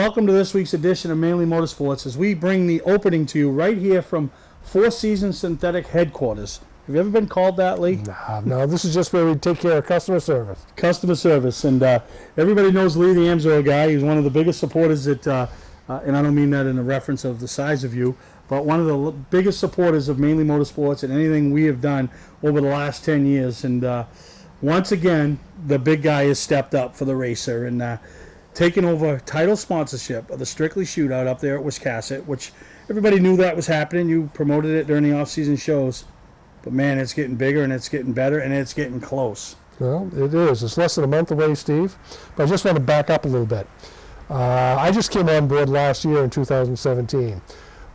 Welcome to this week's edition of Mainely Motorsports as we bring the opening to you right here from Four Seasons Synthetic Headquarters. Have you ever been called that, Lee? Nah, no, this is just where we take care of customer service. Customer service. And uh, everybody knows Lee, the Amsoil guy. He's one of the biggest supporters that, uh, uh, and I don't mean that in a reference of the size of you, but one of the l- biggest supporters of Mainely Motorsports and anything we have done over the last 10 years. And uh, once again, the big guy has stepped up for the racer and taken over title sponsorship of the Strictly Shootout up there at Wiscasset, which everybody knew that was happening. You promoted it during the off-season shows. But man, it's getting bigger and it's getting better and it's getting close. Well, it is. It's less than a month away, Steve. But I just want to back up a little bit. Uh, I just came on board last year in 2017.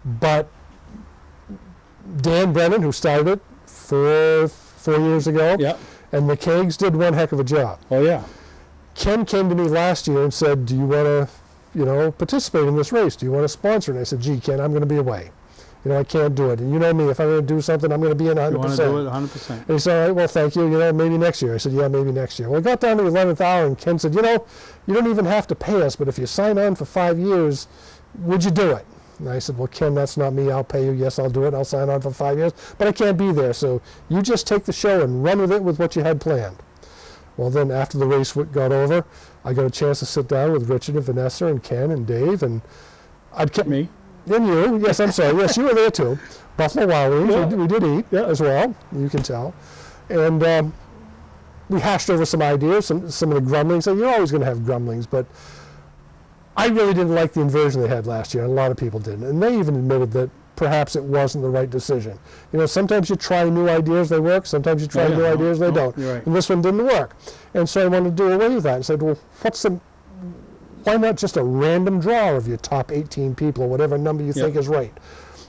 But Dan Brennan, who started it four, four years ago, Yep. and the Kegs did one heck of a job. Oh yeah. Ken came to me last year and said, "Do you want to, you know, participate in this race? Do you want to sponsor?" And I said, "Gee, Ken, I'm going to be away. You know, I can't do it. And you know me, if I'm going to do something, I'm going to be in 100 You want to percent." do it 100%. And he said, all right, well, thank you. You know, maybe next year. I said, yeah, maybe next year. Well, it got down to the 11th hour, and Ken said, you know, you don't even have to pay us, but if you sign on for five years, would you do it? And I said, well, Ken, that's not me. I'll pay you. Yes, I'll do it. I'll sign on for five years, but I can't be there. So you just take the show and run with it with what you had planned. Well, then after the race got over, I got a chance to sit down with Richard and Vanessa and Ken and Dave, and I'd kept Me. and you, yes, I'm sorry. Yes, you were there too. Buffalo Wild Wings, Yeah. we, did- we did eat Yeah. as well. You can tell, and um, we hashed over some ideas, some some of the grumblings. And you're always going to have grumblings, but I really didn't like the inversion they had last year, and a lot of people didn't. And they even admitted that perhaps it wasn't the right decision. You know, sometimes you try new ideas, they work. Sometimes you try yeah. new No, ideas, they no, don't. right. And this one didn't work. And so I wanted to do away with that. And said, well, what's the why not just a random draw of your top 18 people or whatever number you Yeah. think is right?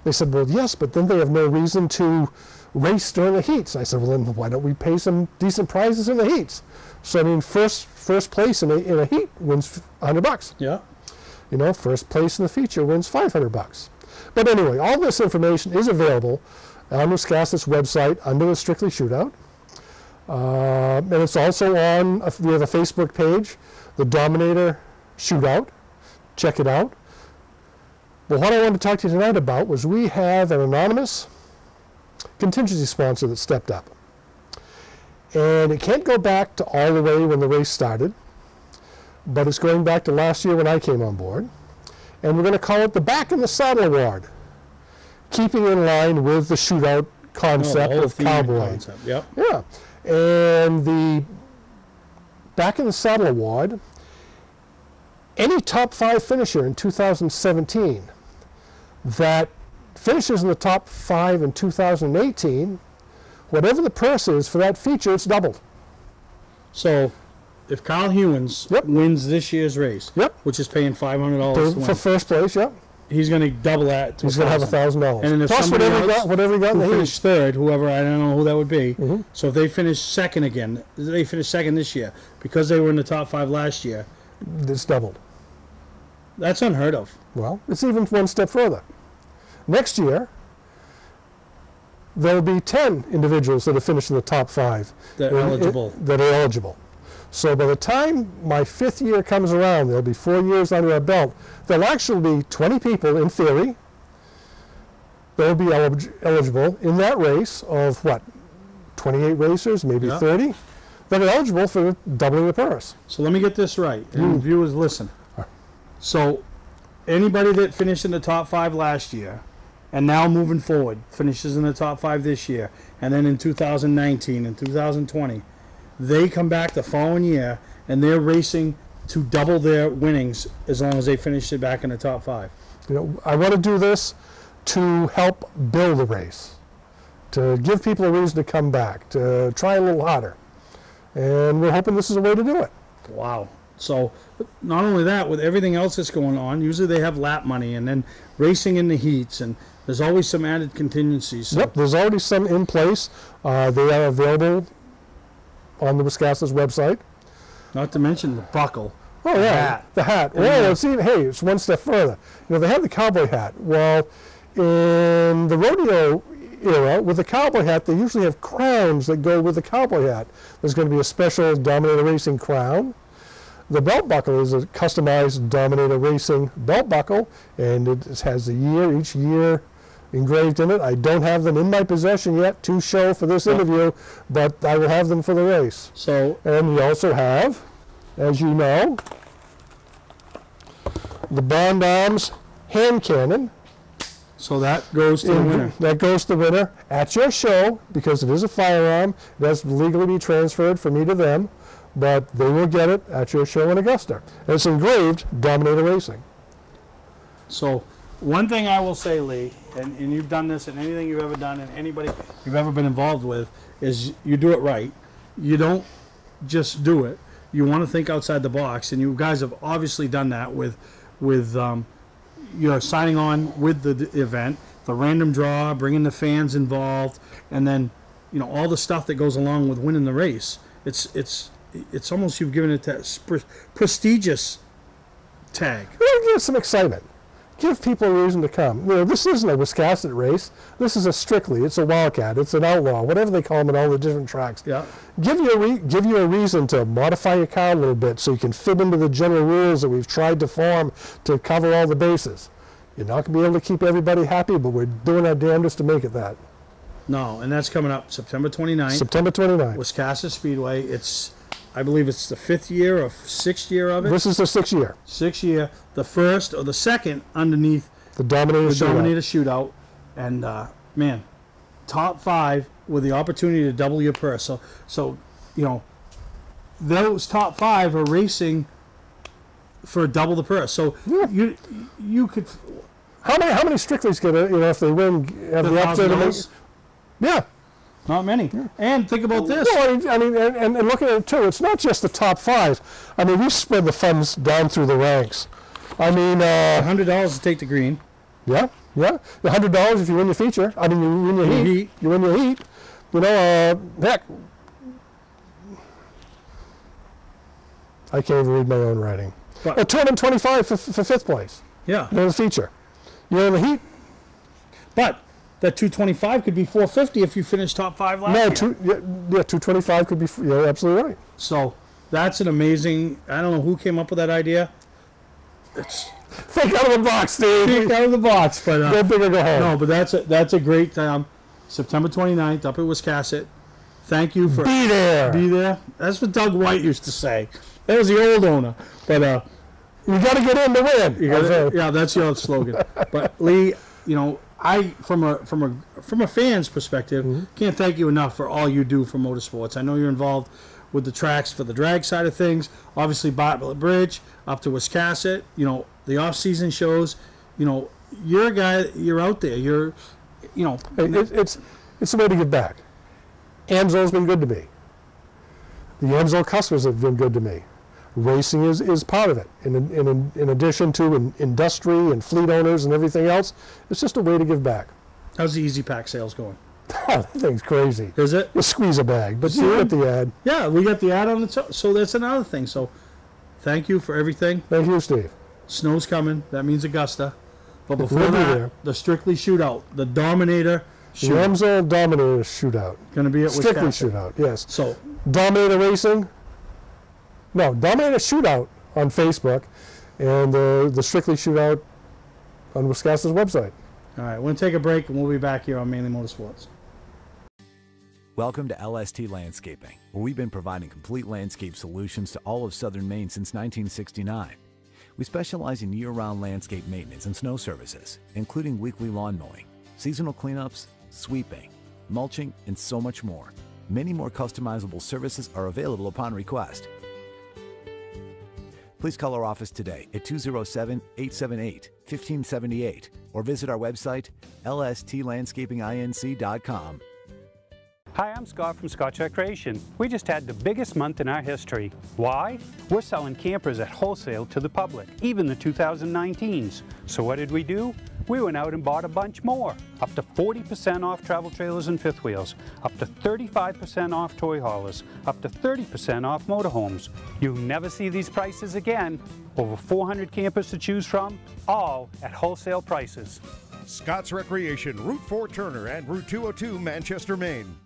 They said, well, yes, but then they have no reason to race during the heats. I said, well, then why don't we pay some decent prizes in the heats? So I mean, first first place in a, in a heat wins 100 bucks. Yeah. You know, first place in the feature wins 500 bucks. But anyway, all this information is available on Wiscasset's website under the Strictly Shootout. Uh, and it's also on, a, we have a Facebook page, the Dominator Shootout. Check it out. But what I wanted to talk to you tonight about was we have an anonymous contingency sponsor that stepped up. And it can't go back to all the way when the race started but it's going back to last year when I came on board. And we're going to call it the Back in the Saddle Award, keeping in line with the shootout No, oh, the concept of cowboy. concept. Yep. Yeah. And the Back in the Saddle Award, any top five finisher in 2017 that finishes in the top five in 2018, whatever the purse is for that feature, it's doubled. So, if Kyle Hewins Yep. wins this year's race, Yep. which is paying five hundred dollars to for win, first place, yep. he's going to double that. To He's going to have a $1,000. And then if Plus somebody whatever he else got, whatever he got in Who the heat. finished third? Whoever I don't know who that would be. Mhm. So if they finish second again, they finished second this year because they were in the top five last year. It's doubled. That's unheard of. Well, it's even one step further. Next year, there'll be 10 individuals that have finished in the top five They're in- in- eligible. that are eligible. So by the time my fifth year comes around, there'll be four years under our belt. There'll actually be 20 people, in theory, that will be elig- eligible in that race of what, 28 racers, maybe Yeah. 30, that are eligible for doubling the purse. So let me get this right, and Mm. viewers listen. So anybody that finished in the top five last year, and now moving forward, finishes in the top five this year, and then in 2019 and 2020, they come back the following year and they're racing to double their winnings as long as they finish it back in the top five. You know, I want to do this to help build the race, to give people a reason to come back, to try a little harder. And we're hoping this is a way to do it. Wow. So not only that, with everything else that's going on, usually they have lap money and then racing in the heats, and there's always some added contingencies. So Yep, there's already some in place. Uh, they are available on the Wiscasset's website. not to mention the buckle. Oh The yeah, hat. the hat. Well, it's even, hey, it's one step further. You know, they have the cowboy hat. Well, in the rodeo era, with the cowboy hat, they usually have crowns that go with the cowboy hat. There's going to be a special Dominator Racing crown. The belt buckle is a customized Dominator Racing belt buckle, and it has the year, each year engraved in it. I don't have them in my possession yet to show for this interview, but I will have them for the race. So, And we also have, as you know, the Bond Arms hand cannon. so that goes to the in- winner. That goes to the winner at your show because it is a firearm. It has to legally be transferred from me to them, but they will get it at your show in Augusta. And it's engraved Dominator Racing. So, one thing I will say, Lee, and, and you've done this in anything you've ever done and anybody you've ever been involved with, is you do it right. You don't just do it. You want to think outside the box, and you guys have obviously done that with, with um, you know, signing on with the event, the random draw, bringing the fans involved, and then, you know, all the stuff that goes along with winning the race. It's it's it's almost you've given it that pre- prestigious tag. Well, give some excitement. Give people a reason to come. You know, this isn't a Wiscasset race. This is a strictly. It's a Wildcat. It's an outlaw. Whatever they call them in all the different tracks. Yeah. Give you a re- give you a reason to modify your car a little bit so you can fit into the general rules that we've tried to form to cover all the bases. You're not going to be able to keep everybody happy, but we're doing our damnedest to make it that. No, and that's coming up September 29th, September 29th. Wiscasset Speedway. It's, I believe it's the fifth year or sixth year of it. This is the sixth year. Sixth year, the first or the second underneath The Dominator the Shootout. Dominator Shootout, and uh, man, top five with the opportunity to double your purse. So, so you know, those top five are racing for double the purse. So Yeah. you you could How many how many Strictly's get it? You know, if they win, have the the opportunity to make. dollars. Yeah. Not many. And think about this. No, I mean, I mean and, and, and looking at it too, it's not just the top five. I mean, we spread the funds down through the ranks. I mean, uh, hundred dollars to take the green. yeah, yeah, the hundred dollars if you win your feature. I mean, you win your heat, heat. You win your heat. You know, uh, heck, I can't even read my own writing. But- A hundred twenty-five for, for fifth place. Yeah. You know, the feature. You know, the heat. But that 225 could be 450 if you finish top five last No, year. two, yeah, yeah, two twenty-five could be. You're absolutely right. So that's an amazing. I don't know who came up with that idea. It's Think out of the box, Steve. think out of the box, but Go uh, big or go home. no, but that's a that's a great um, September 29th up at Wiscasset. Thank you for Be there. be there. That's what Doug White used to say. That was the old owner, but uh, You got to get in to win. You gotta- yeah, that's your slogan. but Lee, you know, I from a from a from a fan's perspective, Mm-hmm. can't thank you enough for all you do for motorsports. I know you're involved with the tracks for the drag side of things. Obviously, Bartlett Bridge up to Wiscasset. You know, the off-season shows. You know, you're a guy. You're out there. You're, you know, It, it, it's it's a way to give back. Amsoil's been good to me. The Amsoil customers have been good to me. Racing is, is part of it. In, in, in addition to in, industry and fleet owners and everything else, it's just a way to give back. how's the Easy Pack sales going? that thing's crazy. Is it? You squeeze a bag, but you get the ad. Yeah, we got the ad on the top, so that's another thing. So, thank you for everything. Thank you, Steve. Snow's coming. That means Augusta. But before We'll that, there. the Strictly Shootout, the Dominator Shootout, Amsoil Dominator shootout. going to be at Strictly Wiscasset. shootout, yes. So, Dominator Racing. No, Dominator Shootout on Facebook, and uh, the Strictly Shootout on Wiscasset's website. all right, we're going to take a break and we'll be back here on Mainely Motorsports. Welcome to LST Landscaping, where we've been providing complete landscape solutions to all of southern Maine since 1969. We specialize in year round landscape maintenance and snow services, including weekly lawn mowing, seasonal cleanups, sweeping, mulching, and so much more. Many more customizable services are available upon request. Please call our office today at 207 878 1578 or visit our website lstlandscapinginc.com. Hi, I'm Scott from Scott's Recreation. We just had the biggest month in our history. Why? We're selling campers at wholesale to the public, even the 2019s. So what did we do? We went out and bought a bunch more. Up to 40% off travel trailers and fifth wheels, up to 35% off toy haulers, up to 30% off motorhomes. You'll never see these prices again. Over 400 campers to choose from, all at wholesale prices. Scott's Recreation, Route 4 Turner and Route 202 Manchester, Maine.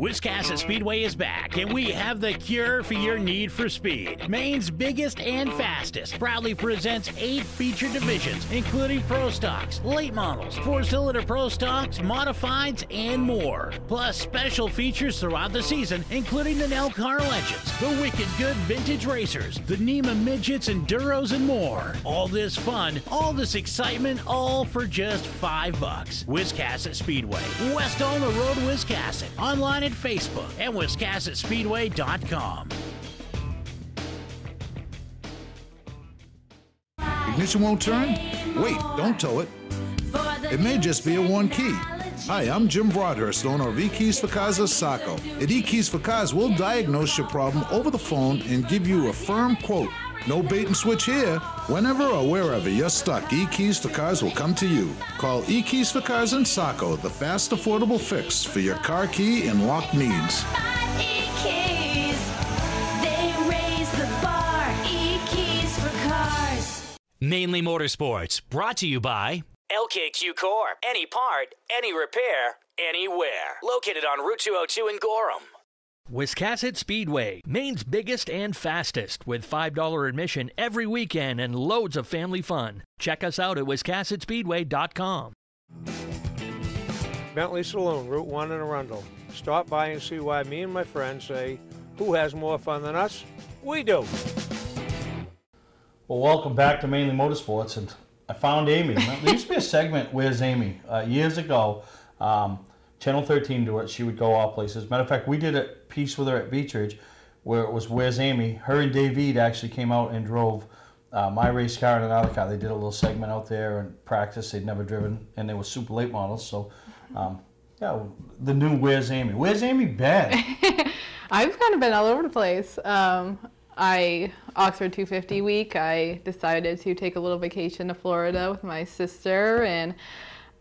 Wiscasset Speedway is back, and we have the cure for your need for speed. Maine's biggest and fastest proudly presents eight feature divisions, including Pro Stocks, late models, four cylinder Pro Stocks, modifieds, and more. Plus, special features throughout the season, including the Nelcar Legends, the Wicked Good Vintage Racers, the NEMA Midgets, Enduros, and more. All this fun, all this excitement, all for just five bucks. Wiscasset Speedway, West on the Road, Wiscasset. Online at Facebook and wiscassetspeedway.com. Ignition won't turn? Wait, don't tow it. It may just be a one key. Hi, I'm Jim Broadhurst, owner of eKeys for Cars Saco. At eKeys for Cars, we'll diagnose your problem over the phone and give you a firm quote. No bait and switch here. Whenever or wherever you're stuck, eKeys for Cars will come to you. Call eKeys for Cars in Saco, the fast, affordable fix for your car key and lock needs. Mainely Motorsports, brought to you by LKQ Core. Any part, any repair, anywhere. Located on Route 202 in Gorham. Wiscasset Speedway, Maine's biggest and fastest, with $5 admission every weekend and loads of family fun. Check us out at wiscassetspeedway.com. Bentley Saloon, Route 1 in Arundel. Stop by and see why me and my friends say, who has more fun than us? We do. Well, welcome back to Mainely Motorsports, and I found Amy. there used to be a segment, Where's Amy? Uh, years ago, um, Channel 13 do it. She would go all places. Matter of fact, we did a piece with her at Beech Ridge where it was Where's Amy? Her and David actually came out and drove uh, my race car and another car. They did a little segment out there and practice. They'd never driven, and they were super late models. So, um, yeah, the new Where's Amy? Where's Amy been? I've kind of been all over the place. Um, I Oxford 250 week. I decided to take a little vacation to Florida with my sister, and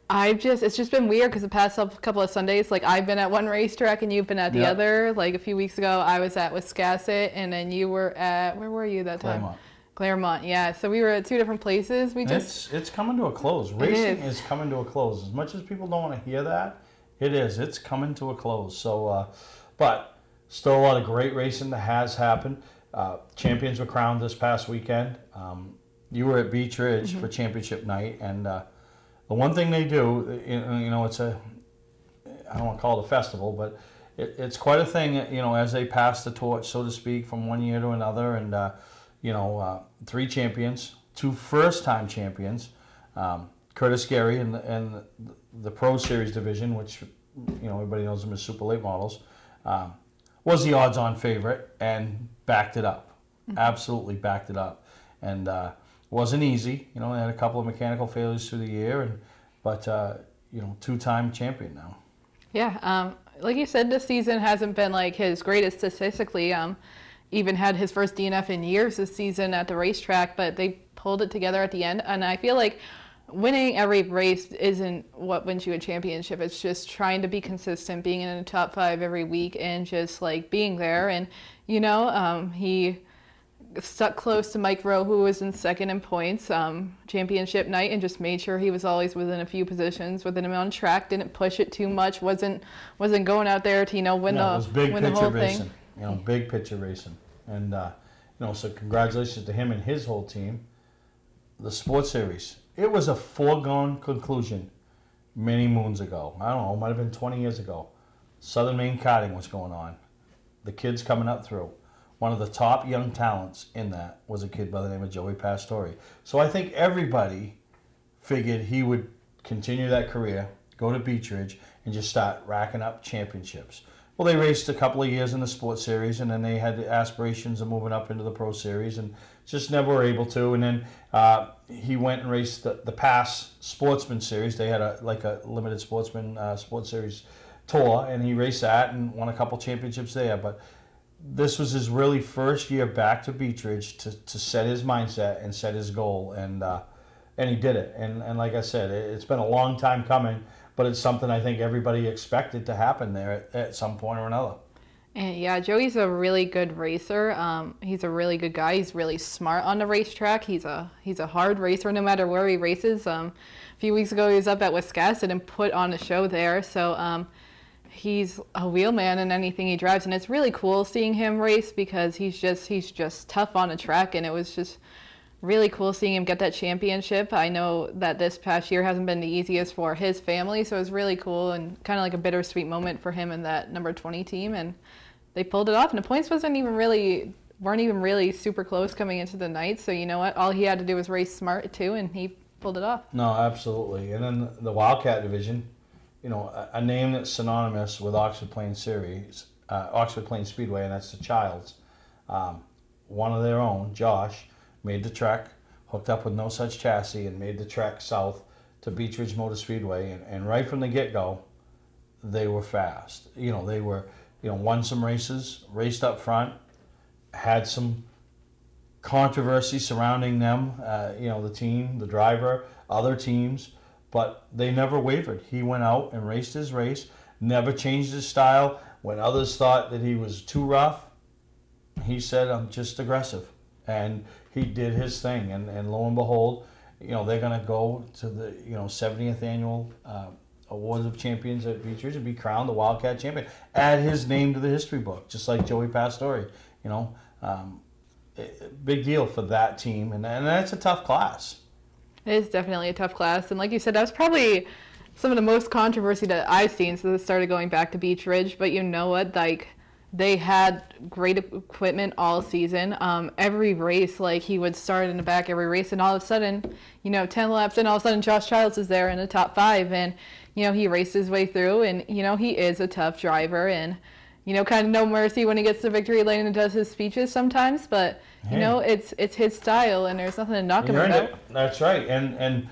I've just it's just been weird because the past couple of Sundays, like I've been at one racetrack and you've been at the Yep. other. Like a few weeks ago, I was at Wiscasset, and then you were at where were you that time? Claremont. Claremont, yeah. So we were at two different places. We just It's it's coming to a close. Racing is. is. coming to a close. As much as people don't want to hear that, it is. It's coming to a close. So, uh, but still a lot of great racing that has happened. Uh, champions were crowned this past weekend. Um, you were at Beech Ridge for championship night, and uh, the one thing they do, you know, it's a I don't want to call it a festival, but it, it's quite a thing, you know, as they pass the torch, so to speak, from one year to another. And, uh, you know, uh, three champions, two first time champions, um, Curtis Gerry in the, the, Pro Series division, which, you know, everybody knows them as super late models, um, was the odds on favorite and backed it up. Absolutely backed it up. And uh, wasn't easy. You know, they had a couple of mechanical failures through the year, and but, uh, you know, two time champion now. Yeah, um, like you said, this season hasn't been like his greatest statistically. Um, even had his first DNF in years this season at the racetrack, but they pulled it together at the end. And I feel like winning every race isn't what wins you a championship. It's just trying to be consistent, being in the top five every week, and just like being there. And you know, um, he stuck close to Mike Rowe, who was in second in points um, championship night, and just made sure he was always within a few positions within him on track. Didn't push it too much. wasn't wasn't going out there to you know win No, the win the picture whole racing. thing. You know, big picture racing, and uh, you know, so congratulations to him and his whole team. The sports series. It was a foregone conclusion many moons ago. I don't know, it might have been 20 years ago. Southern Maine karting was going on. The kids coming up through. One of the top young talents in that was a kid by the name of Joey Pastore. So I think everybody figured he would continue that career, go to Beech Ridge, and just start racking up championships. Well, they raced a couple of years in the sports series, and then they had aspirations of moving up into the pro series, and just never were able to. And then uh, he went and raced the, the Pass Sportsman Series. They had a like a limited sportsman uh, sports series tour, and he raced that and won a couple championships there. But this was his really first year back to Beech Ridge to, to set his mindset and set his goal, and uh, and he did it. And and like I said, it, it's been a long time coming, but it's something I think everybody expected to happen there at, at some point or another. And yeah, Joey's a really good racer. Um, he's a really good guy. He's really smart on the racetrack. He's a he's a hard racer no matter where he races. Um, a few weeks ago, he was up at Wiscasset and put on a show there. So um, he's a wheelman in anything he drives, and it's really cool seeing him race because he's just he's just tough on a track, and it was just really cool seeing him get that championship. I know that this past year hasn't been the easiest for his family, so it was really cool and kind of like a bittersweet moment for him and that number 20 team, and they pulled it off. And the points wasn't even really weren't even really super close coming into the night. So you know what? All he had to do was race smart too, and he pulled it off. No, absolutely. And then the Wildcat division, you know, a, a name that's synonymous with Oxford Plains Series, uh, Oxford Plains Speedway, and that's the Childs. Um, one of their own, Josh, made the trek, hooked up with no such chassis, and made the trek south to Beech Ridge Motor Speedway. And, and right from the get go, they were fast. You know, they were, you know, won some races, raced up front, had some controversy surrounding them, uh, you know, the team, the driver, other teams, but they never wavered. He went out and raced his race, never changed his style. When others thought that he was too rough, he said, I'm just aggressive. And he did his thing. And, and lo and behold, you know, they're going to go to the, you know, 70th annual uh, Awards of Champions at Beech Ridge and be crowned the Wildcat champion. Add his name to the history book, just like Joey Pastore. You know, um, big deal for that team, and, and that's a tough class. It is definitely a tough class, and like you said, that was probably some of the most controversy that I've seen since it started going back to Beech Ridge. But you know what, like they had great equipment all season. Um, every race, like he would start in the back every race, and all of a sudden, you know, ten laps, and all of a sudden Josh Childs is there in the top five, and you know he raced his way through, and you know he is a tough driver, and you know, kind of no mercy when he gets to victory lane and does his speeches sometimes. But you hey. know, it's it's his style, and there's nothing to knock him about. It. That's right, and and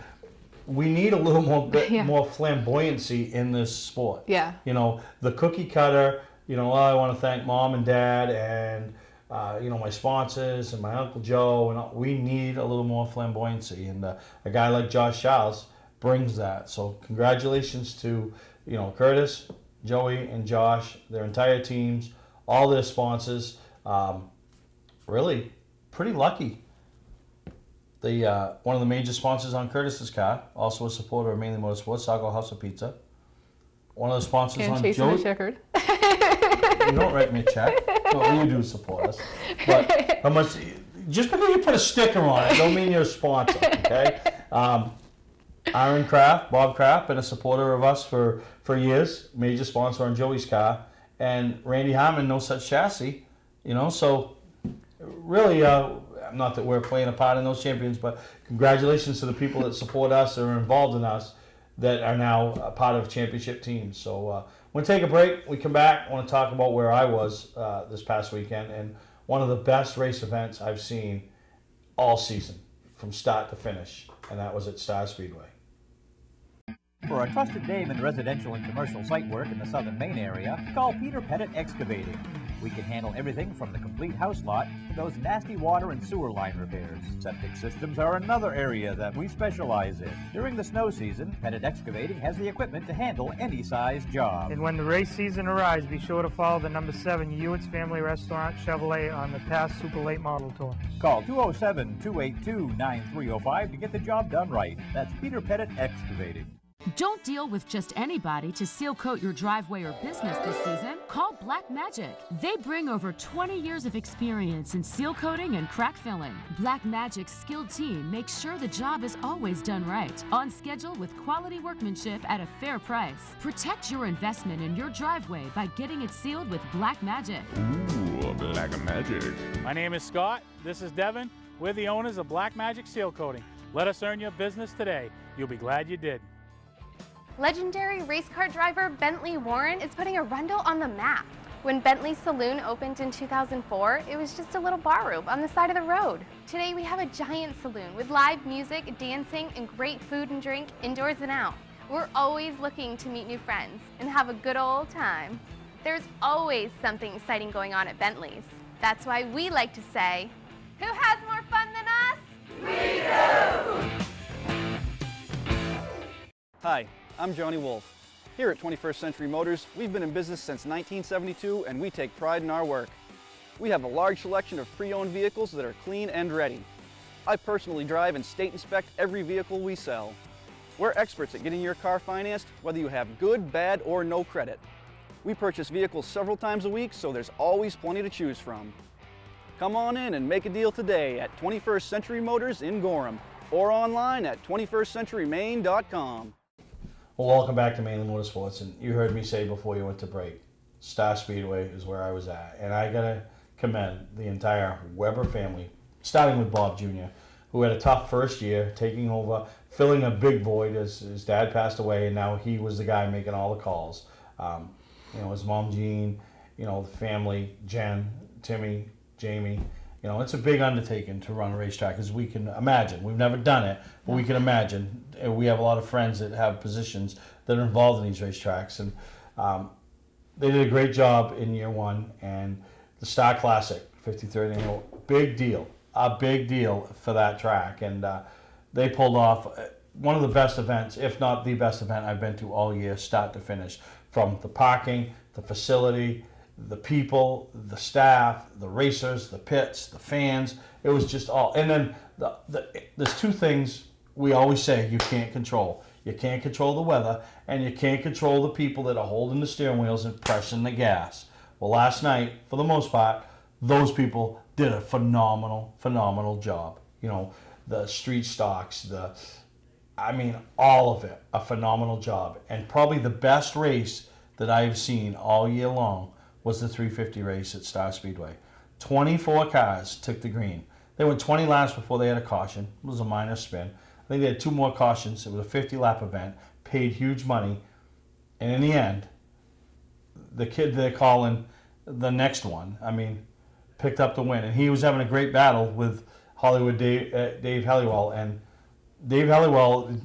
we need a little more bit yeah. more flamboyancy in this sport. Yeah. You know, the cookie cutter. You know, well, I want to thank mom and dad and. Uh, you know my sponsors and my uncle Joe, and all, we need a little more flamboyancy, and uh, a guy like Josh Childs brings that. So congratulations to you know Curtis, Joey and Josh, their entire teams, all their sponsors. Um, really, pretty lucky. The uh, one of the major sponsors on Curtis's car, also a supporter of Mainely Motorsports, Saco House of Pizza. One of the sponsors Can't on chase Joey. checkered. you don't write me a check. Well, you do support us, but how much? Just because you put a sticker on it, don't mean you're a sponsor. Okay. Um, Aaron Kraft, Bob Kraft, been a supporter of us for, for years, major sponsor on Joey's car, and Randy Harmon, No Such Chassis, you know, so really, uh, not that we're playing a part in those champions, but congratulations to the people that support us or are involved in us that are now a part of championship teams. So uh, we'll take a break. We come back. I want to talk about where I was uh, this past weekend and one of the best race events I've seen all season from start to finish, and that was at Star Speedway. For a trusted name in residential and commercial site work in the southern Maine area, call Peter Pettit Excavating. We can handle everything from the complete house lot to those nasty water and sewer line repairs. Septic systems are another area that we specialize in. During the snow season, Pettit Excavating has the equipment to handle any size job. And when the race season arrives, be sure to follow the number 7 Hewitt's Family Restaurant Chevrolet on the PASS Super Late Model Tour. Call 207-282-9305 to get the job done right. That's Peter Pettit Excavating. Don't deal with just anybody to seal coat your driveway or business this season. Call Black Magic. They bring over 20 years of experience in seal coating and crack filling. Black Magic's skilled team makes sure the job is always done right, on schedule with quality workmanship at a fair price. Protect your investment in your driveway by getting it sealed with Black Magic. Ooh, Black Magic. My name is Scott. This is Devin. We're the owners of Black Magic Seal Coating. Let us earn your business today. You'll be glad you did. Legendary race car driver Bentley Warren is putting Arundel on the map. When Bentley's Saloon opened in 2004, it was just a little bar room on the side of the road. Today we have a giant saloon with live music, dancing, and great food and drink indoors and out. We're always looking to meet new friends and have a good old time. There's always something exciting going on at Bentley's. That's why we like to say, who has more fun than us? We do! Hi, I'm Johnny Wolf. Here at 21st Century Motors, we've been in business since 1972 and we take pride in our work. We have a large selection of pre-owned vehicles that are clean and ready. I personally drive and state inspect every vehicle we sell. We're experts at getting your car financed, whether you have good, bad, or no credit. We purchase vehicles several times a week, so there's always plenty to choose from. Come on in and make a deal today at 21st Century Motors in Gorham or online at 21stcenturymaine.com. Well, welcome back to Mainely Motorsports, and you heard me say before you went to break, Star Speedway is where I was at, and I gotta commend the entire Weber family, starting with Bob Jr., who had a tough first year, taking over, filling a big void as his dad passed away, and now he was the guy making all the calls. Um, you know, his mom Jean, you know, the family, Jen, Timmy, Jamie. You know, it's a big undertaking to run a racetrack, as we can imagine. We've never done it, but we can imagine. And we have a lot of friends that have positions that are involved in these racetracks, and um, they did a great job in year one. And the Star Classic, 53rd annual, big deal, a big deal for that track, and uh, they pulled off uh, one of the best events, if not the best event I've been to all year, start to finish, from the parking, the facility the people, the staff, the racers, the pits, the fans. It was just all. And then the, the, there's two things we always say you can't control. You can't control the weather, and you can't control the people that are holding the steering wheels and pressing the gas. Well, last night, for the most part, those people did a phenomenal, phenomenal job. You know, the street stocks, the, I mean, all of it, a phenomenal job. And probably the best race that I've seen all year long was the 350 race at Star Speedway. 24 cars took the green. They went 20 laps before they had a caution. It was a minor spin. I think they had two more cautions. It was a 50 lap event, paid huge money. And in the end, the kid they're calling the next one, I mean, picked up the win. And he was having a great battle with Hollywood Dave, uh, Dave Helliwell. And Dave Helliwell,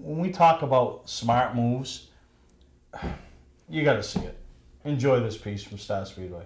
when we talk about smart moves, you got to see it enjoy this piece from Star Speedway.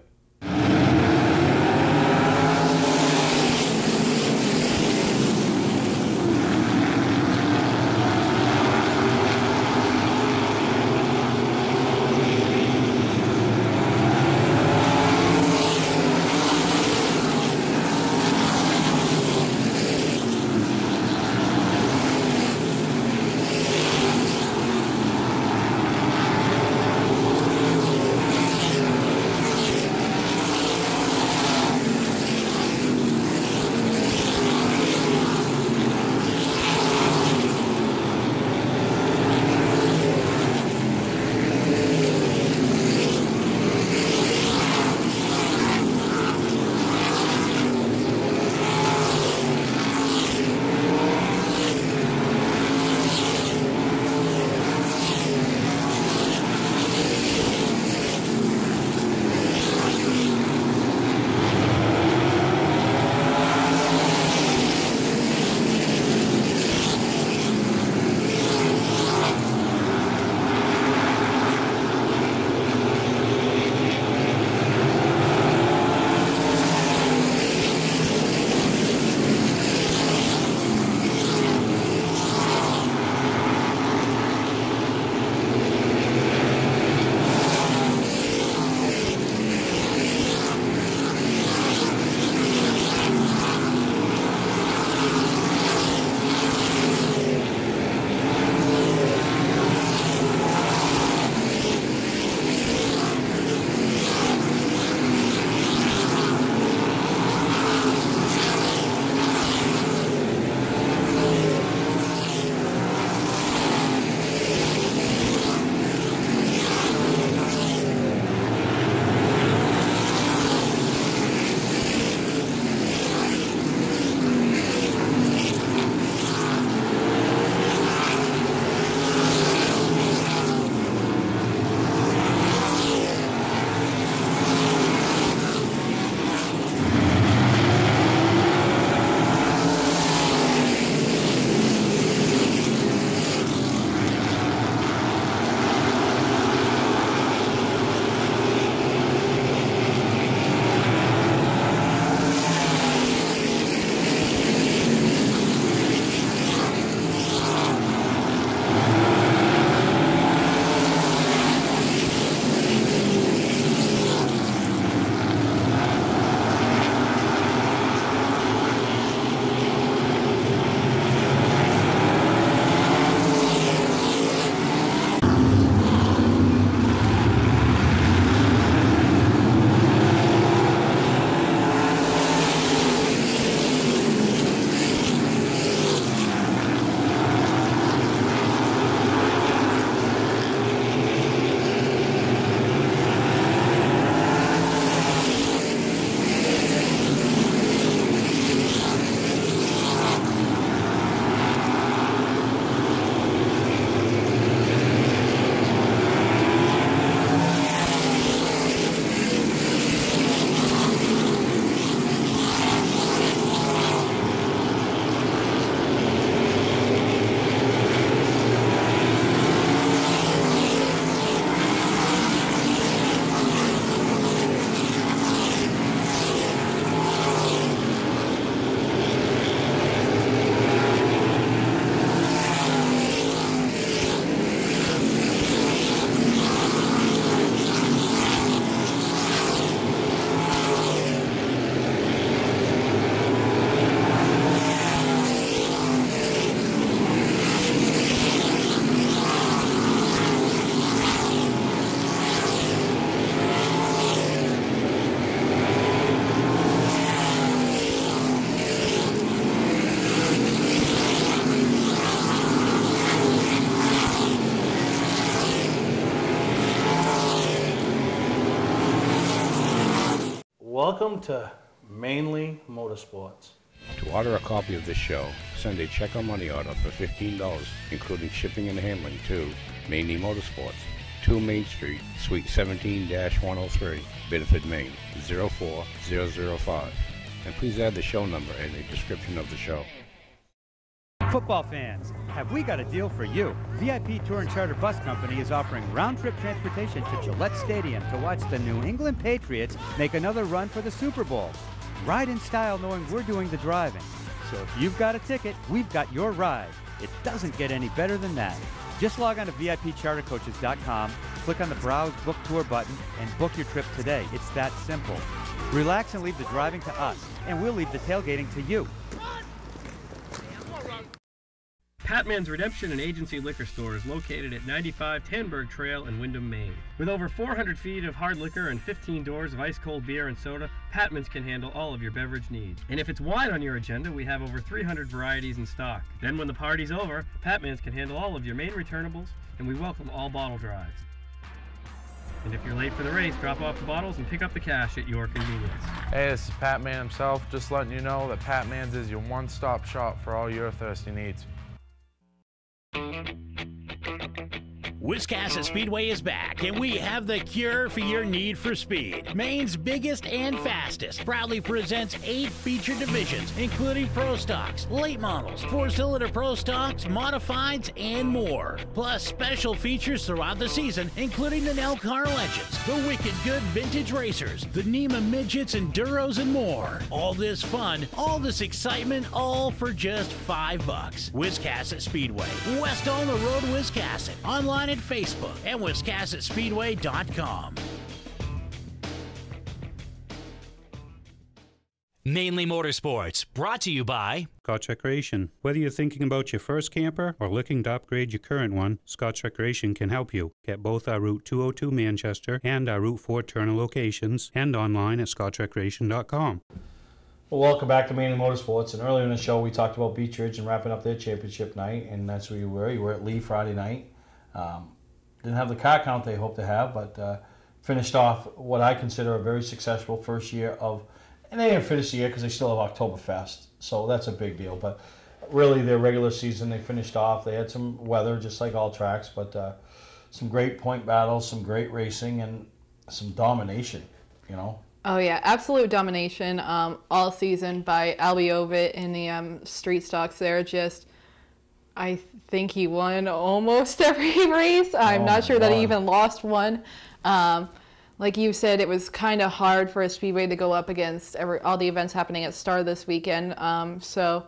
Welcome to Mainely Motorsports. To order a copy of this show, send a check or money order for $15, including shipping and handling to Mainely Motorsports, 2 Main Street, Suite 17-103, Biddeford, Maine, 04005. And please add the show number in the description of the show. Football fans, have we got a deal for you? VIP Tour and Charter Bus Company is offering round-trip transportation to Gillette Stadium to watch the New England Patriots make another run for the Super Bowl. Ride in style knowing we're doing the driving. So if you've got a ticket, we've got your ride. It doesn't get any better than that. Just log on to VIPChartercoaches.com, click on the Browse Book Tour button, and book your trip today. It's that simple. Relax and leave the driving to us, and we'll leave the tailgating to you. Patman's Redemption and Agency Liquor Store is located at 95 Tandberg Trail in Windham, Maine. With over 400 feet of hard liquor and 15 doors of ice cold beer and soda, Patman's can handle all of your beverage needs. And if it's wine on your agenda, we have over 300 varieties in stock. Then when the party's over, Patman's can handle all of your main returnables, and we welcome all bottle drives. And if you're late for the race, drop off the bottles and pick up the cash at your convenience. Hey, this is Pat Man himself, just letting you know that Patman's is your one-stop shop for all your thirsty needs. Wiscasset Speedway is back, and we have the cure for your need for speed. Maine's biggest and fastest proudly presents eight feature divisions, including Pro Stocks, late models, four-cylinder Pro Stocks, modifieds, and more. Plus special features throughout the season, including the Nelcar Legends, the Wicked Good Vintage Racers, the NEMA Midgets, Enduros, and more. All this fun, all this excitement, all for just five bucks. Wiscasset Speedway, west on the road, Wiscasset. Online at Facebook and WiscassetSpeedway.com. Mainely Motorsports, brought to you by Scott's Recreation. Whether you're thinking about your first camper or looking to upgrade your current one, Scott's Recreation can help you. Get both our Route 202 Manchester and our Route 4 Turner locations and online at scottsrecreation.com. Well, welcome back to Mainely Motorsports. And earlier in the show, we talked about Beech Ridge and wrapping up their championship night, and that's where you were. You were at Lee Friday night. Um, didn't have the car count they hoped to have, but uh, finished off what I consider a very successful first year of. And they didn't finish the year because they still have Oktoberfest, so that's a big deal. But really, their regular season they finished off. They had some weather, just like all tracks, but uh, some great point battles, some great racing, and some domination. You know, Oh yeah, absolute domination um, all season by Albiovit in the um, street stocks. There, just I think he won almost every race. I'm Oh not sure that he even lost one. Um, like you said, it was kind of hard for a speedway to go up against every, all the events happening at Star this weekend. Um, so,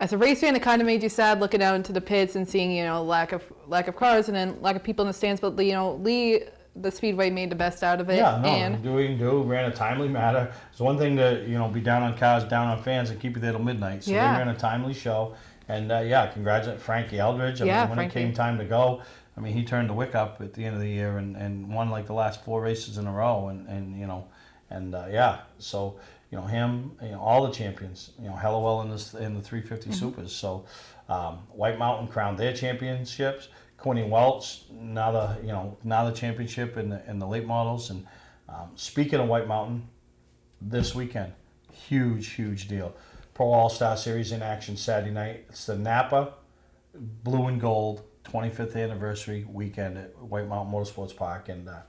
as a race fan, it kind of made you sad looking out into the pits and seeing you know lack of lack of cars and then lack of people in the stands. But you know, Lee, the speedway made the best out of it. Yeah, no, and do what do. Ran a timely matter. It's one thing to you know be down on cars, down on fans, and keep you there till midnight. So Yeah. they ran a timely show, and uh, yeah, congratulate Frankie Eldridge. I Yeah, mean, when Frankie. it came time to go, I mean, he turned the wick up at the end of the year and, and won like the last four races in a row, and, and you know, and uh, yeah, so you know him, you know all the champions, you know Hellawell in this in the 350 Mhm. supers. So um, White Mountain crowned their championships. Quinny Welch now the you know now the championship in the in the late models. And um, speaking of White Mountain, this weekend, huge huge deal. Pro All Star Series in action Saturday night. It's the Napa Blue and Gold 25th anniversary weekend at White Mountain Motorsports Park, and uh,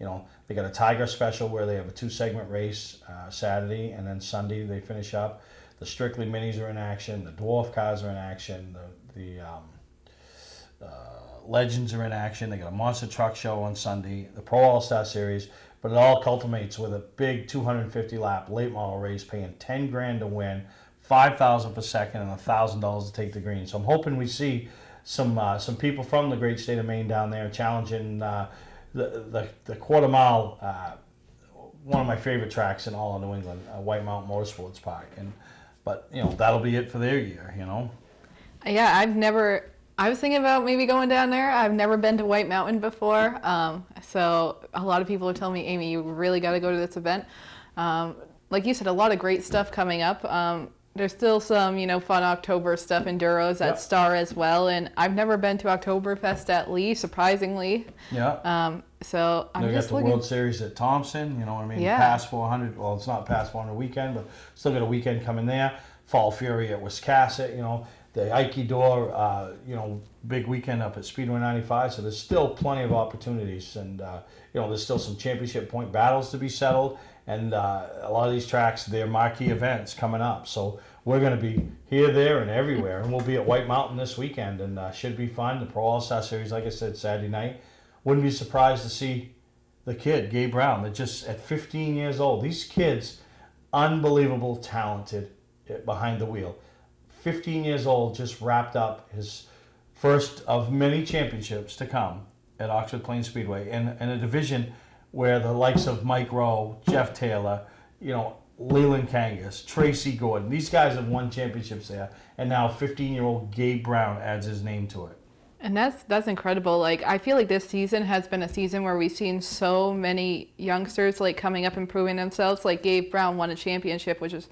you know they got a Tiger special where they have a two segment race uh, Saturday, and then Sunday they finish up. The Strictly Minis are in action. The Dwarf cars are in action. The the um, uh, Legends are in action. They got a monster truck show on Sunday. The Pro All Star Series, but it all culminates with a big 250 lap late model race, paying 10 grand to win, 5,000 per second, and thousand dollars to take the green. So I'm hoping we see some uh, some people from the great state of Maine down there challenging uh, the, the the quarter mile. Uh, one of my favorite tracks in all of New England, uh, White Mountain Motorsports Park, and but you know that'll be it for their year. You know. Yeah, I've never. I was thinking about maybe going down there. I've never been to White Mountain before, um, so a lot of people are telling me, Amy, you really got to go to this event. Um, like you said, a lot of great stuff coming up. Um, there's still some, you know, fun October stuff, enduros at Yep. Star as well. And I've never been to Oktoberfest at Lee, surprisingly. Yeah. Um, So I'm they got the looking. World Series at Thompson. You know what I mean? Yeah. Past 400. Well, it's not past 400 weekend, but still got a weekend coming there. Fall Fury at Wiscasset. You know the Ike Door. Uh, you know big weekend up at Speedway 95. So there's still plenty of opportunities, and uh, you know there's still some championship point battles to be settled, and uh, a lot of these tracks they're marquee events coming up. So we're going to be here, there, and everywhere, and we'll be at White Mountain this weekend, and uh, should be fun. The Pro All Star Series, like I said, Saturday night. Wouldn't be surprised to see the kid, Gabe Brown, that just at 15 years old, these kids, unbelievable talented eh, behind the wheel. 15 years old, just wrapped up his first of many championships to come at Oxford Plains Speedway in, in a division where the likes of Mike Rowe, Jeff Taylor, you know, Leland Kangas, Tracy Gordon, these guys have won championships there, and now 15 year old Gabe Brown adds his name to it. And that's that's incredible. Like I feel like this season has been a season where we've seen so many youngsters like coming up and proving themselves. Like Gabe Brown won a championship, which is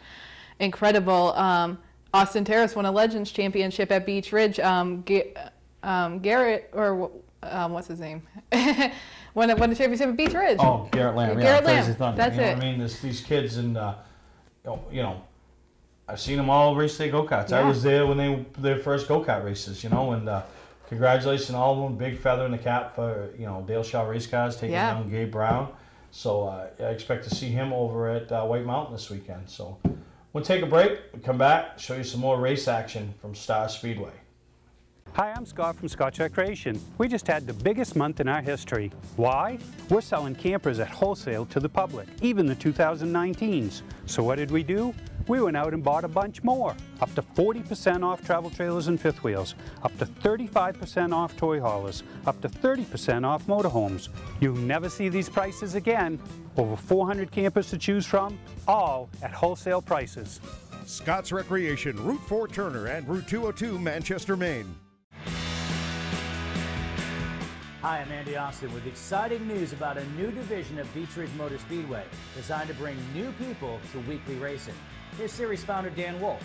incredible. Um, Austin Terrace won a Legends Championship at Beech Ridge. Um, Ga- um, Garrett or um, what's his name? won, a, won a championship at Beech Ridge. Oh, Garrett Lamb. Garrett yeah, Crazy Lamb. Thunder. That's you know it. What I mean, There's these kids, and uh, you know- I've seen them all race their go karts. I was there when they their first go kart races. You know, and uh, congratulations to all of them. Big feather in the cap for you know Dale Shaw Race Cars taking Yeah. down Gabe Brown. So uh, I expect to see him over at uh, White Mountain this weekend. So we'll take a break. We'll come back, show you some more race action from Star Speedway. Hi, I'm Scott from Scott's Recreation. We just had the biggest month in our history. Why? We're selling campers at wholesale to the public, even the 2019s. So what did we do? We went out and bought a bunch more. Up to 40% off travel trailers and fifth wheels, up to 35% off toy haulers, up to 30% off motorhomes. You'll never see these prices again. Over 400 campers to choose from, all at wholesale prices. Scott's Recreation, Route 4 Turner and Route 202 Manchester, Maine. Hi, I'm Andy Austin with exciting news about a new division of Beech Ridge Motor Speedway designed to bring new people to weekly racing. Here's series founder Dan Wolf.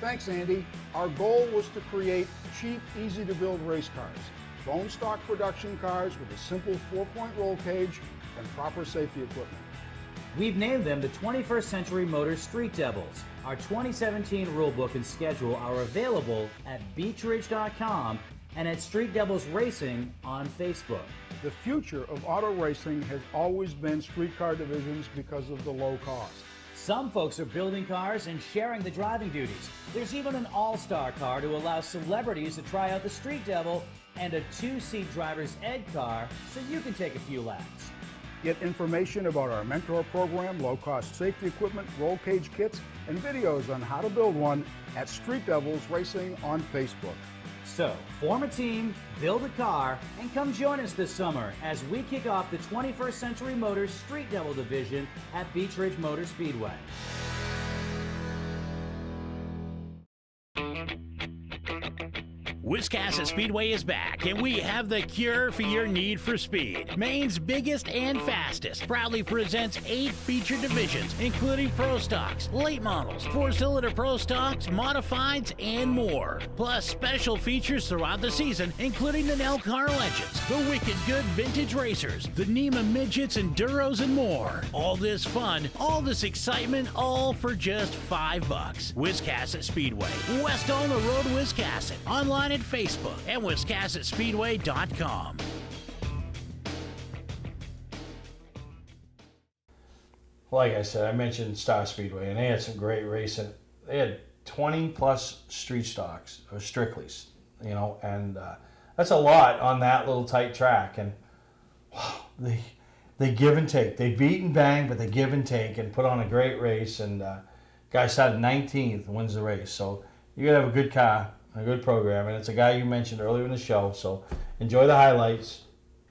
Thanks, Andy. Our goal was to create cheap, easy to build race cars. Bone stock production cars with a simple four point roll cage and proper safety equipment. We've named them the 21st Century Motor Street Devils. Our 2017 rulebook and schedule are available at beechridge.com and at Street Devils Racing on Facebook. The future of auto racing has always been street car divisions because of the low cost. Some folks are building cars and sharing the driving duties. There's even an all-star car to allow celebrities to try out the Street Devil and a two-seat driver's ed car so you can take a few laps. Get information about our mentor program, low cost safety equipment, roll cage kits, and videos on how to build one at Street Devils Racing on Facebook. So, form a team, build a car, and come join us this summer as we kick off the 21st Century Motors Street Devil Division at Beech Ridge Motor Speedway. Wiscasset Speedway is back, and we have the cure for your need for speed. Maine's biggest and fastest proudly presents eight feature divisions, including Pro Stocks, late models, four cylinder Pro Stocks, modifieds, and more. Plus, special features throughout the season, including the Nelcar Legends, the Wicked Good Vintage Racers, the NEMA Midgets, Enduros, and more. All this fun, all this excitement, all for just five bucks. Wiscasset Speedway, west on the road, Wiscasset. Online at Facebook and wiscassetspeedway.com. like I said, I mentioned Star Speedway, and they had some great racing. They had 20 plus street stocks or strictlies, you know, and uh, that's a lot on that little tight track. And wow, they they give and take. They beat and bang, but they give and take and put on a great race. And uh, guy started 19th and wins the race. So you gotta have a good car, a good program, and it's a guy you mentioned earlier in the show. So enjoy the highlights.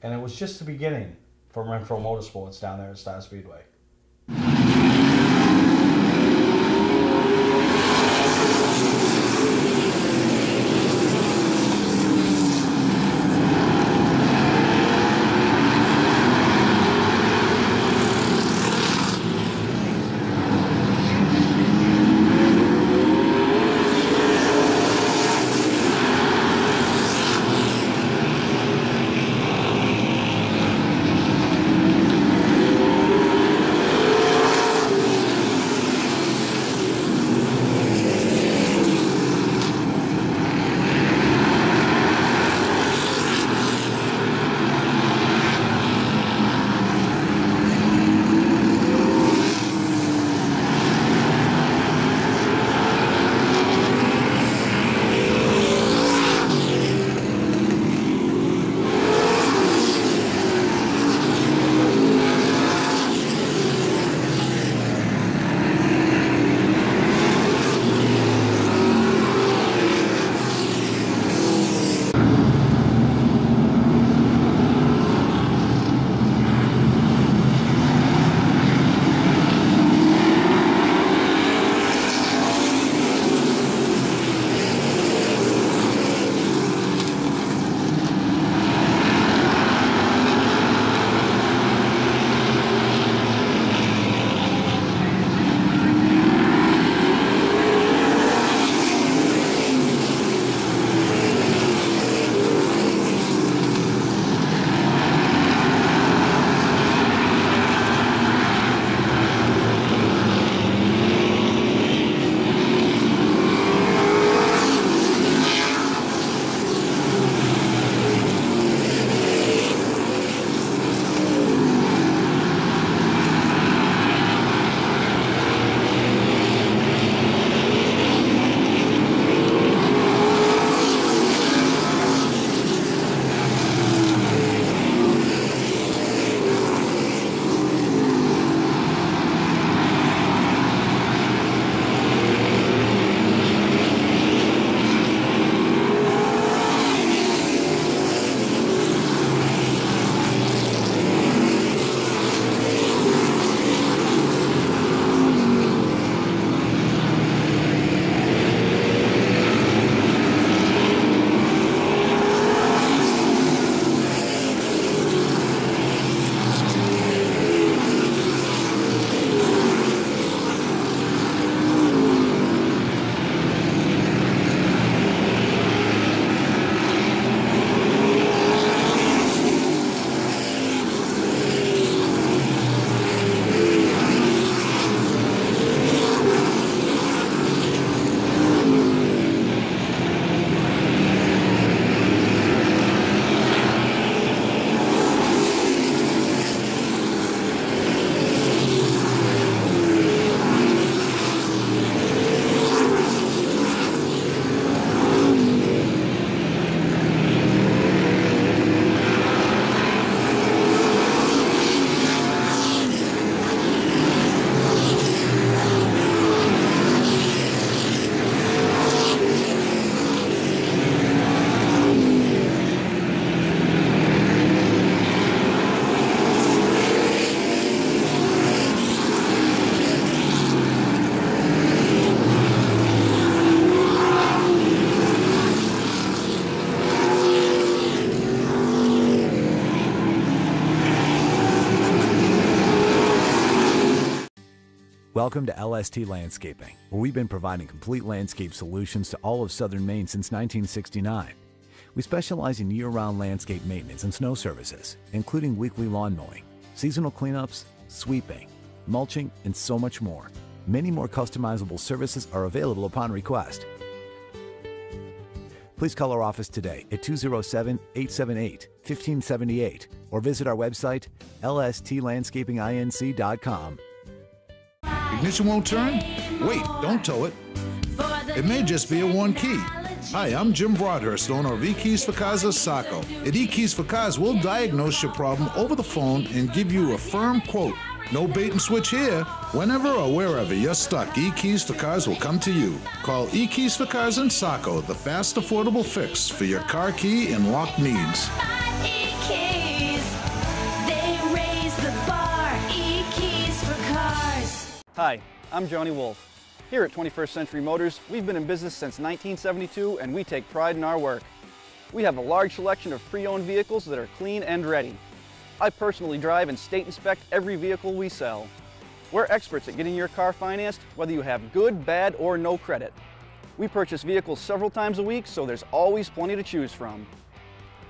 And it was just the beginning for Renfro Motorsports down there at Star Speedway. Welcome to LST Landscaping, where we've been providing complete landscape solutions to all of southern Maine since 1969. We specialize in year round landscape maintenance and snow services, including weekly lawn mowing, seasonal cleanups, sweeping, mulching, and so much more. Many more customizable services are available upon request. Please call our office today at 207 878 1578 or visit our website lstlandscapinginc.com. Ignition won't turn? Wait, don't tow it. It may just be a one key. Hi, I'm Jim Broadhurst, owner of eKeys for Cars of Saco. At eKeys for Cars, we'll diagnose your problem over the phone and give you a firm quote. No bait and switch here. Whenever or wherever you're stuck, eKeys for Cars will come to you. Call eKeys for Cars in Saco, the fast, affordable fix for your car key and lock needs. Hi, I'm Johnny Wolf. Here at 21st Century Motors, we've been in business since 1972 and we take pride in our work. We have a large selection of pre-owned vehicles that are clean and ready. I personally drive and state inspect every vehicle we sell. We're experts at getting your car financed, whether you have good, bad, or no credit. We purchase vehicles several times a week, so there's always plenty to choose from.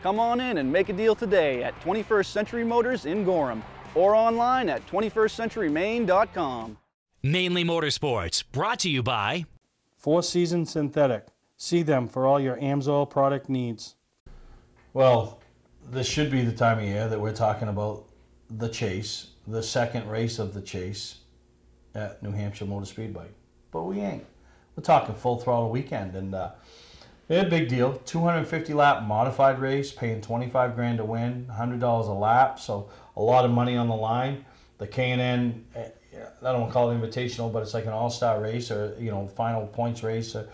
Come on in and make a deal today at 21st Century Motors in Gorham or online at 21stcenturymaine.com. Mainely Motorsports, brought to you by Four Season Synthetic. See them for all your AMSOIL product needs. Well, this should be the time of year that we're talking about the chase, the second race of the chase at New Hampshire Motor Speedway. But we ain't. We're talking full throttle weekend, and uh, it's a big deal. 250 lap modified race, paying 25 grand to win, $100 a lap, so a lot of money on the line. The K&N I don't want to call it invitational, but it's like an all-star race or you know final points race, uh,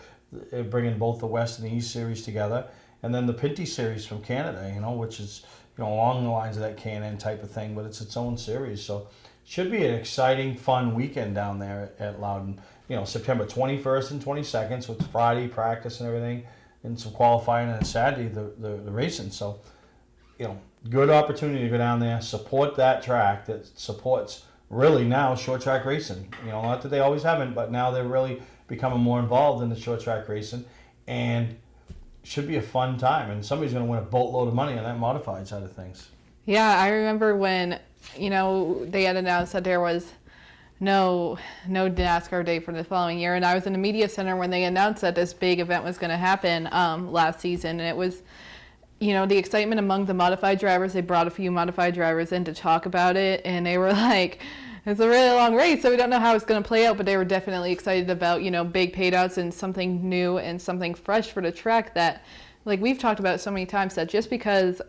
bringing both the West and the East series together, and then the Pinty's series from Canada, you know, which is you know along the lines of that K&N type of thing, but it's its own series. So should be an exciting, fun weekend down there at Loudon. You know, September 21st and 22nd, so it's Friday practice and everything, and some qualifying, and Saturday the, the, the racing. So, you know, good opportunity to go down there, support that track that supports really now short track racing. You know, not that they always haven't, but now they're really becoming more involved in the short track racing, and should be a fun time. And somebody's going to win a boatload of money on that modified side of things. Yeah, I remember when you know they had announced that there was no no NASCAR day for the following year, and I was in the media center when they announced that this big event was going to happen um, last season, and it was. You know, the excitement among the modified drivers, they brought a few modified drivers in to talk about it, and they were like, it's a really long race, so we don't know how it's going to play out, but they were definitely excited about, you know, big payouts and something new and something fresh for the track that, like we've talked about so many times, that just because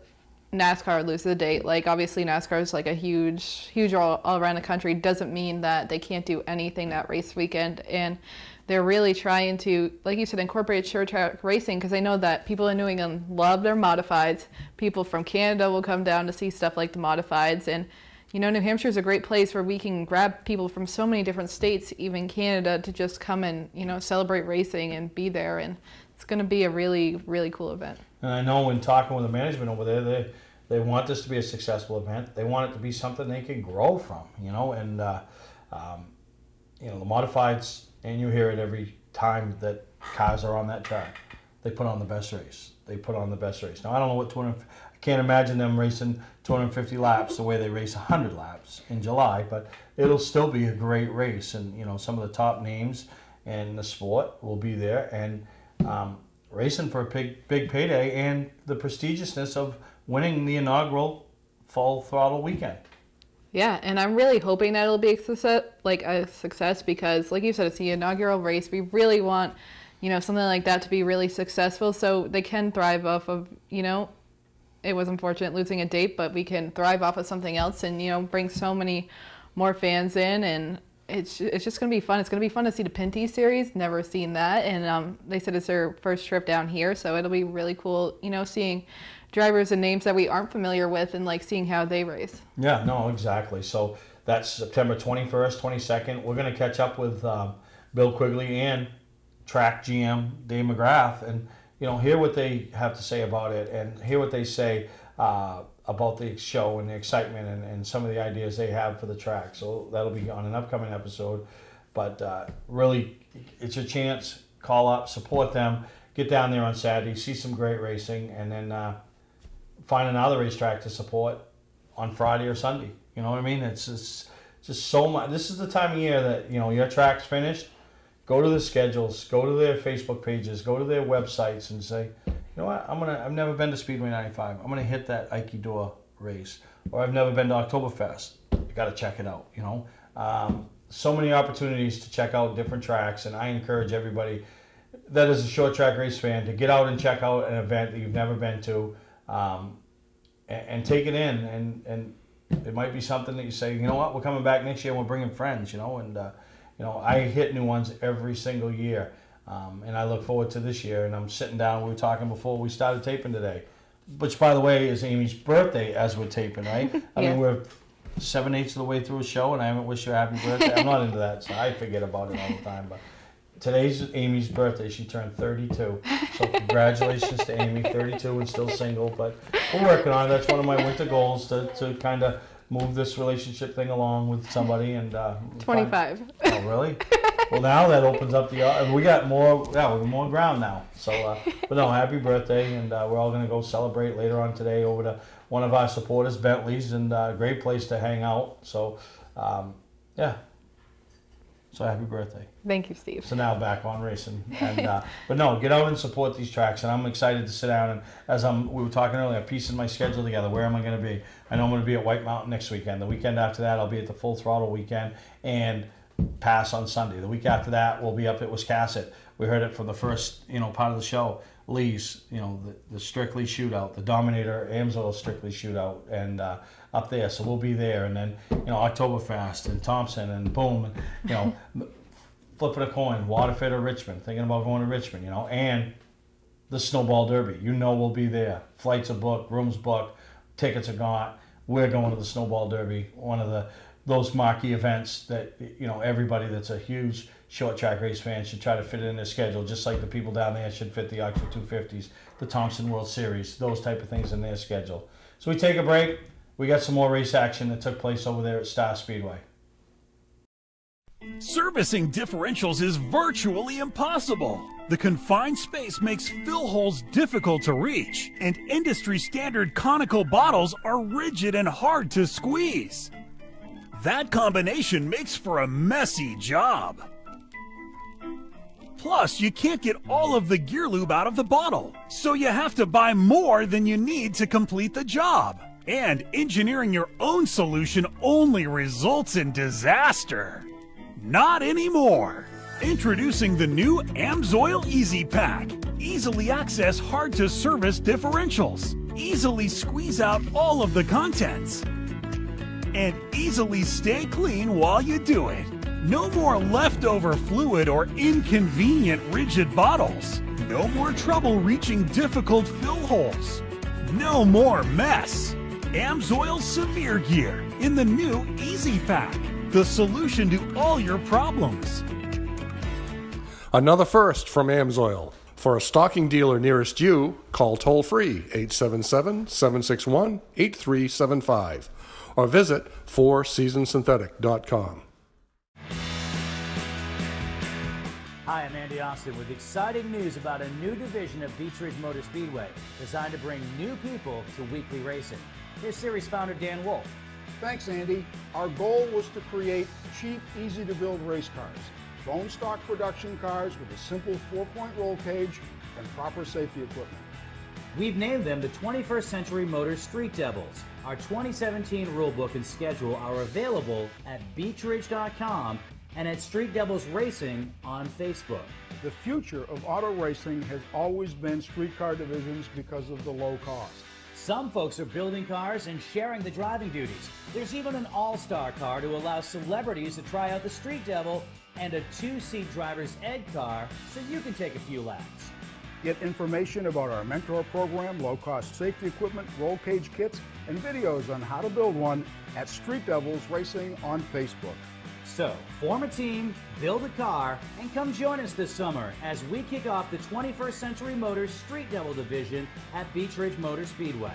NASCAR loses a date, like obviously NASCAR is like a huge, huge all, all around the country, doesn't mean that they can't do anything that race weekend. And they're really trying to, like you said, incorporate short track racing because they know that people in New England love their modifieds. People from Canada will come down to see stuff like the modifieds. And, you know, New Hampshire is a great place where we can grab people from so many different states, even Canada, to just come and, you know, celebrate racing and be there. And it's going to be a really, really cool event. And I know when talking with the management over there, they, they want this to be a successful event. They want it to be something they can grow from, you know, and, uh, um, you know, the modifieds and you hear it every time that cars are on that track. They put on the best race. They put on the best race. Now I don't know what 200. I can't imagine them racing 250 laps the way they race 100 laps in July, but it'll still be a great race. And you know some of the top names in the sport will be there and um, racing for a big big payday and the prestigiousness of winning the inaugural full throttle weekend. Yeah, and I'm really hoping that it'll be a success, like a success because, like you said, it's the inaugural race. We really want, you know, something like that to be really successful, so they can thrive off of, you know, it was unfortunate losing a date, but we can thrive off of something else and you know bring so many more fans in, and it's it's just gonna be fun. It's gonna be fun to see the Pinty's series. Never seen that, and um, they said it's their first trip down here, so it'll be really cool. You know, seeing drivers and names that we aren't familiar with and like seeing how they race. Yeah, no, exactly. So that's September 21st, 22nd. We're going to catch up with um, Bill Quigley and track GM Dave McGrath and, you know, hear what they have to say about it and hear what they say uh, about the show and the excitement and, and some of the ideas they have for the track. So that'll be on an upcoming episode. but uh, really, it's your chance. Call up, support them, get down there on Saturday, see some great racing, and then uh, find another racetrack to support on Friday or Sunday. You know what I mean? It's just, just so much. This is the time of year that you know your track's finished. Go to the schedules, go to their Facebook pages, go to their websites, and say, you know what? I'm gonna. I've never been to Speedway 95. I'm gonna hit that Door race, or I've never been to Oktoberfest. You got to check it out. You know, um, so many opportunities to check out different tracks, and I encourage everybody that is a short track race fan to get out and check out an event that you've never been to, um, and, and, take it in. And and it might be something that you say, you know what, we're coming back next year. and We're bringing friends. You know, and uh, you know I hit new ones every single year, um, and I look forward to this year. And I'm sitting down. We were talking before we started taping today, which by the way is Amy's birthday as we're taping, right? yeah. I mean we're seven eighths of the way through a show, and I haven't wished you a happy birthday. I'm not into that, so I forget about it all the time. But today's Amy's birthday. She turned 32. So congratulations to Amy, 32 and still single. But we're working on it. That's one of my winter goals to, to kind of move this relationship thing along with somebody. And uh, find- 25. Oh, really? well, now that opens up the. Uh, we got more. Yeah, we got more ground now. So, uh, but no, happy birthday, and uh, we're all gonna go celebrate later on today over to one of our supporters, Bentley's, and uh, great place to hang out. So, um, yeah. So happy birthday. Thank you, Steve. So now back on racing, and uh, but no, get out and support these tracks. And I'm excited to sit down and as I'm we were talking earlier, piecing my schedule together. Where am I going to be? I know I'm going to be at White Mountain next weekend. The weekend after that, I'll be at the Full Throttle weekend and Pass on Sunday. The week after that, we'll be up at Wiscasset. We heard it from the first you know part of the show. Lee's, you know, the, the Strictly shootout, the Dominator Amsoil Strictly shootout, and uh, up there. So we'll be there, and then you know Oktoberfest and Thompson and boom, and, you know, flipping a coin, Waterford or Richmond, thinking about going to Richmond, you know, and the Snowball Derby. You know we'll be there. Flights are booked, rooms booked, tickets are gone. We're going to the Snowball Derby, one of the those marquee events that you know everybody that's a huge short track race fan should try to fit in their schedule, just like the people down there should fit the Oxford 250s, the Thompson World Series, those type of things in their schedule. So we take a break. We got some more race action that took place over there at Star Speedway. Servicing differentials is virtually impossible. The confined space makes fill holes difficult to reach, and industry standard conical bottles are rigid and hard to squeeze. That combination makes for a messy job. Plus, you can't get all of the gear lube out of the bottle, so you have to buy more than you need to complete the job. And engineering your own solution only results in disaster. Not anymore. Introducing the new Amsoil Easy Pack. Easily access hard to service differentials. Easily squeeze out all of the contents. And easily stay clean while you do it. No more leftover fluid or inconvenient rigid bottles. No more trouble reaching difficult fill holes. No more mess. Amsoil Severe Gear in the new Easy Pack. The solution to all your problems. Another first from Amsoil. For a stocking dealer nearest you, call toll free 877 761 8375 or visit fourseasonsynthetic.com. Hi, I'm Andy Austin with exciting news about a new division of Beech Ridge Motor Speedway designed to bring new people to weekly racing. Here's series founder Dan Wolf. Thanks, Andy. Our goal was to create cheap, easy to build race cars, bone stock production cars with a simple four point roll cage and proper safety equipment. We've named them the 21st Century Motors Street Devils. Our 2017 rulebook and schedule are available at beechridge.com and at Street Devils Racing on Facebook. The future of auto racing has always been streetcar divisions because of the low cost. Some folks are building cars and sharing the driving duties. There's even an all-star car to allow celebrities to try out the Street Devil and a two-seat driver's ed car so you can take a few laps. Get information about our mentor program, low cost safety equipment, roll cage kits, and videos on how to build one at Street Devils Racing on Facebook. So, form a team, build a car, and come join us this summer as we kick off the 21st Century Motors Street Devil Division at Beech Ridge Motor Speedway.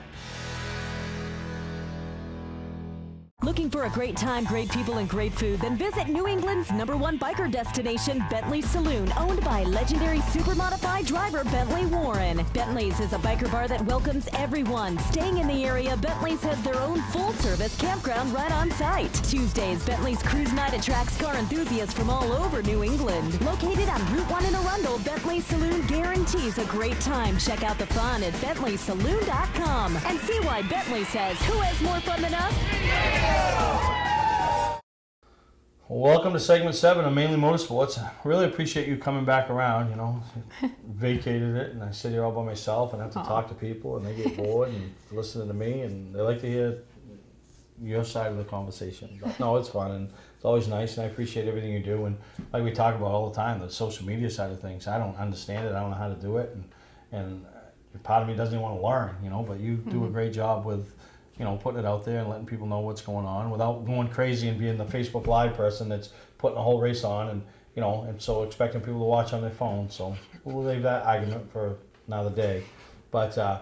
Looking for a great time, great people, and great food? Then visit New England's number one biker destination, Bentley Saloon, owned by legendary super modified driver Bentley Warren. Bentley's is a biker bar that welcomes everyone. Staying in the area, Bentley's has their own full service campground right on site. Tuesdays, Bentley's Cruise Night attracts car enthusiasts from all over New England. Located on Route 1 in Arundel, Bentley Saloon guarantees a great time. Check out the fun at BentleySaloon.com and see why Bentley says, Who has more fun than us? Welcome to segment seven of Mainely Motorsports. I really appreciate you coming back around. You know, vacated it, and I sit here all by myself and have to Aw. talk to people, and they get bored and listening to me, and they like to hear your side of the conversation. But no, it's fun, and it's always nice, and I appreciate everything you do. And like we talk about all the time, the social media side of things, I don't understand it. I don't know how to do it, and and part of me doesn't even want to learn. You know, but you do a Mhm. great job with you know, putting it out there and letting people know what's going on without going crazy and being the Facebook Live person that's putting a whole race on and, you know, and so expecting people to watch on their phone. So we'll leave that argument for another day. But uh,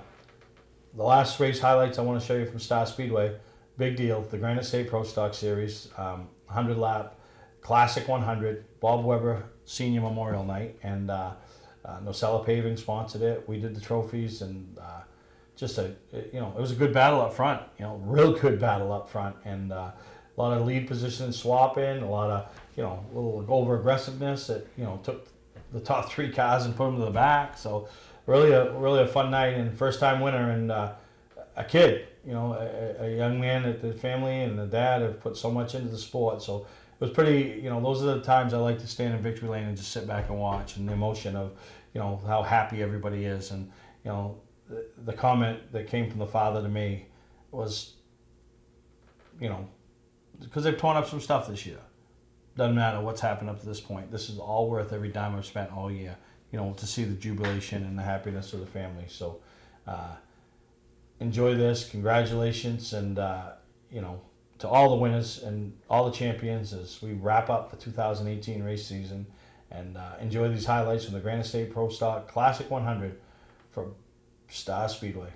the last race highlights I want to show you from Star Speedway, big deal, the Granite State Pro Stock Series, um, 100 lap, Classic 100, Bob Weber Senior Memorial Night, and uh, uh, Nocella Paving sponsored it. We did the trophies and uh, just a you know it was a good battle up front you know real good battle up front. And uh, a lot of lead position swapping a lot of you know a little over aggressiveness that you know took the top three cars and put them to the back. So really a really a fun night and first time winner. And uh, a kid you know a, a young man that the family and the dad have put so much into the sport. So it was pretty you know those are the times I like to stand in victory lane and just sit back and watch and the emotion of you know how happy everybody is. And you know the, comment that came from the father to me was, you know, because they've torn up some stuff this year. Doesn't matter what's happened up to this point. This is all worth every dime I've spent all year. You know, to see the jubilation and the happiness of the family. So, uh, enjoy this. Congratulations, and uh, you know, to all the winners and all the champions as we wrap up the 2018 race season. And uh, enjoy these highlights from the Granite State Pro Stock Classic 100 from Star Speedway.